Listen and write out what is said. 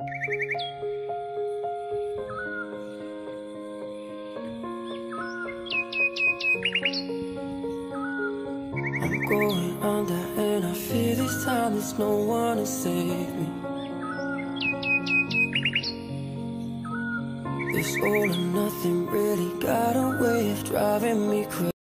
I'm going under and I feel this time there's no one to save me. This all or nothing really got a way of driving me crazy.